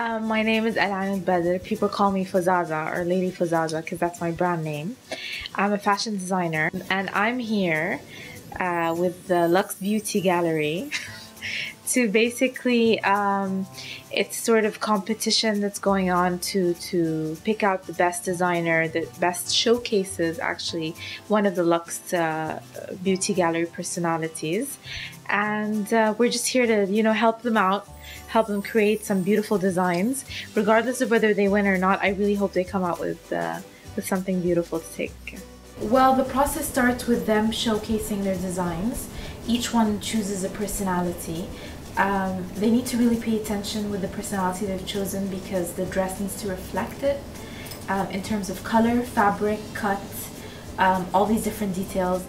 Um, my name is Alan Badr. People call me Fazaza or Lady Fazaza because that's my brand name. I'm a fashion designer and I'm here uh, with the Lux Beauty Gallery to basically um, it's sort of competition that's going on to to pick out the best designer the best showcases actually one of the lux uh, beauty gallery personalities. And uh, we're just here to you know help them out help them create some beautiful designs. Regardless of whether they win or not i really hope they come out with uh, with something beautiful to take well the process starts with them showcasing their designs. Each one chooses a personality um, they need to really pay attention with the personality they've chosen because the dress needs to reflect it um, in terms of color, fabric, cut, um, all these different details.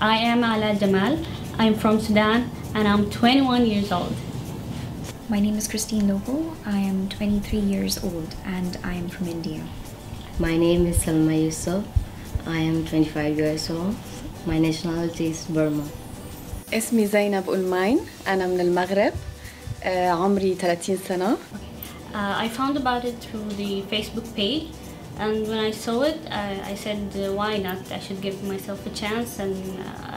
I am Ala Jamal. I'm from Sudan and I'm 21 years old. My name is Christine Lobo. I am 23 years old and I am from India. My name is Salma Yusuf. I am 25 years old. My nationality is Burma. اسمي زينب ألمين أنا من المغرب عمري 30 سنة uh, I found about it through the Facebook page and when I saw it uh, I said uh, why not I should give myself a chance and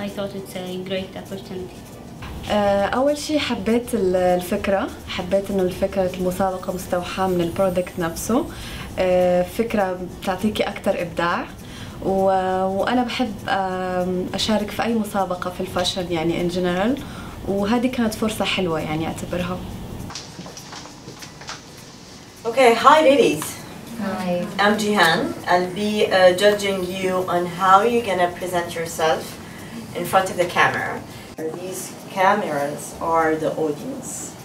I thought it's a great opportunity أول شيء حبيت الفكرة حبيت إنه الفكرة المسابقة مستوحاة من البرودكت نفسه فكرة بتعطيكي أكثر إبداع. وأنا بحب اشارك في اي مسابقه في الفاشن يعني ان جنرال وهذه كانت فرصه حلوة يعني اعتبرها Okay, hi ladies. Hi. I'm Jihan. I'll be uh, judging you on how you're gonna present yourself in front of the camera. These cameras are the audience.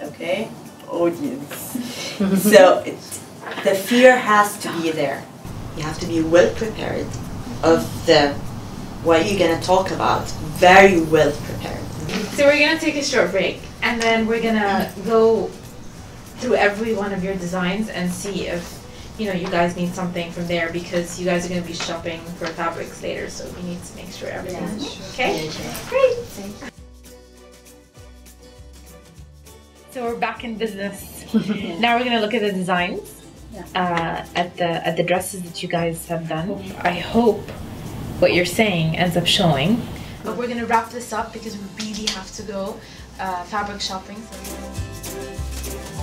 Okay? Audience. so it, the fear has to be there. You have to be well prepared of the what you're gonna talk about. Very well prepared. So we're gonna take a short break and then we're gonna go through every one of your designs and see if you know you guys need something from there because you guys are gonna be shopping for fabrics later, so we need to make sure everything's okay. Great. So we're back in business. now we're gonna look at the designs. Uh, at the at the dresses that you guys have done. I hope what you're saying ends up showing. But we're gonna wrap this up because we really have to go uh, fabric shopping. So.